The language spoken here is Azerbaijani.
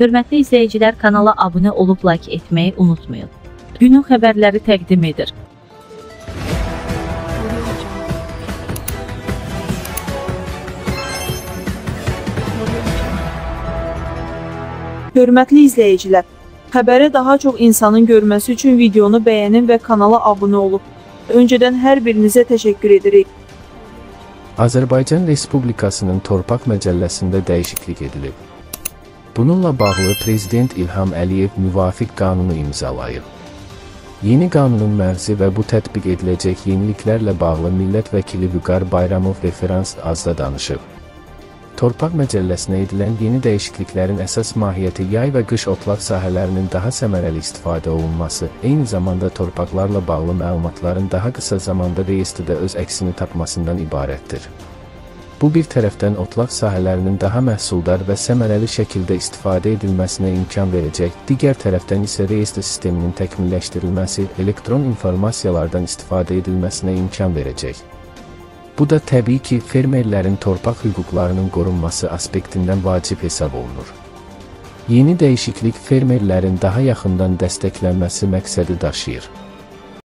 Hörmətli izləyicilər, kanala abunə olub like etməyi unutmayın. Günün xəbərləri təqdim edir. Hörmətli izləyicilər, xəbəri daha çox insanın görməsi üçün videonu bəyənin və kanala abunə olub. Öncədən hər birinizə təşəkkür edirik. Azərbaycan Respublikasının Torpaq Məcəlləsində dəyişiklik edilib. Bununla bağlı Prezident İlham Əliyev müvafiq qanunu imzalayıb. Yeni qanunun mərzi və bu tətbiq ediləcək yeniliklərlə bağlı millət vəkili Vüqar Bayramov referans azda danışıb. Torpaq məcəlləsinə edilən yeni dəyişikliklərin əsas mahiyyəti yay və qış otlaq sahələrinin daha səmərəli istifadə olunması, eyni zamanda torpaqlarla bağlı məlumatların daha qısa zamanda reyestrdə öz əksini tapmasından ibarətdir. Bu bir tərəfdən otlaq sahələrinin daha məhsuldar və səmərəli şəkildə istifadə edilməsinə imkan verəcək, digər tərəfdən isə reyestr sisteminin təkmilləşdirilməsi, elektron informasiyalardan istifadə edilməsinə imkan verəcək. Bu da təbii ki, fermerlərin torpaq hüquqlarının qorunması aspektindən vacib hesab olunur. Yeni dəyişiklik fermerlərin daha yaxından dəstəklənməsi məqsədi daşıyır.